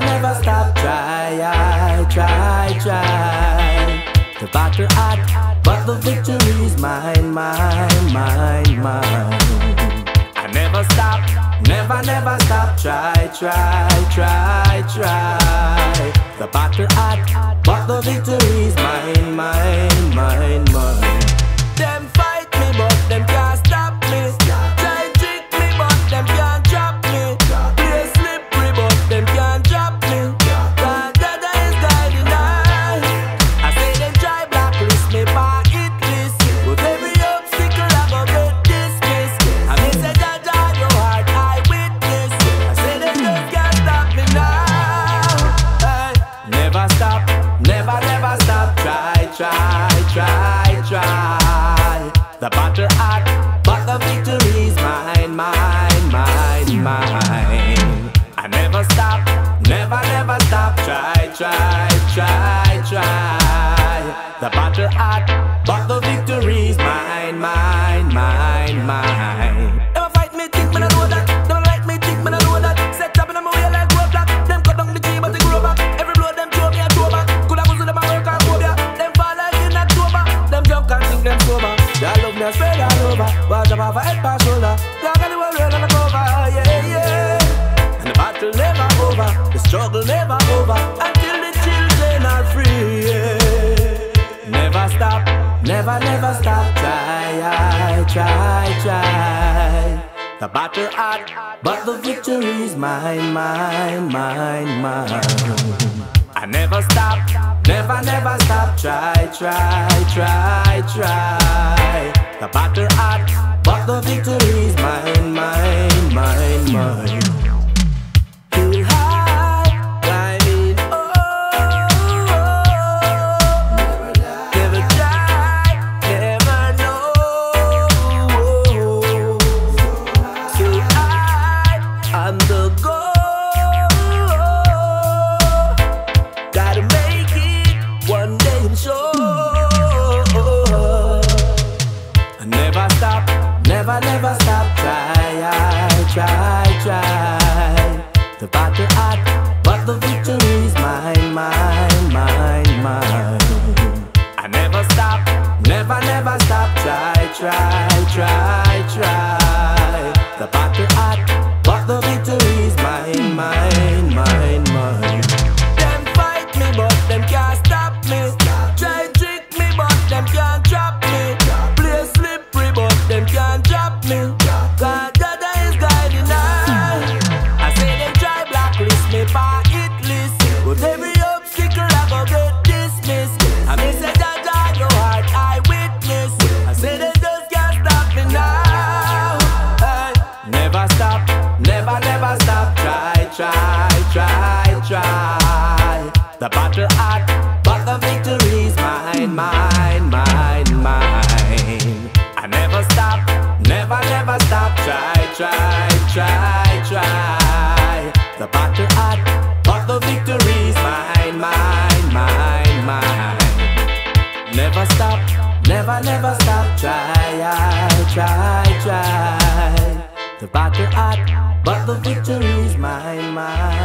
never, never stop. Try, I try, try. The battle hot, but the victory is mine, mine, mine, mine. I never stop, never, never stop. Try, try, try, try. The battle hot, never, Head shoulder. Got the world on the cover, yeah, yeah. And the battle never over, the struggle never over until the children are free. Yeah. Never stop, never, never stop. Try, try, try. The battle hot, but the victory is mine, mine, mine, mine. I never stop, never, never stop. Try, try, try, try. The battle hot, but the victory is mine, never, never stop. Try, I try, try. The battle hot, but the victory is mine, mine, mine, mine. I never stop, never, never stop. Try, try, try, try. Try, try, try. The battle hot, but the victory is mine, mine, mine, mine. I never stop, never, never stop. Try, try, try, try. The battle hot, but the victory is mine, mine, mine, mine. Never stop, never, never stop. Try, try, try. The battle hot, but the victory is mine, mine,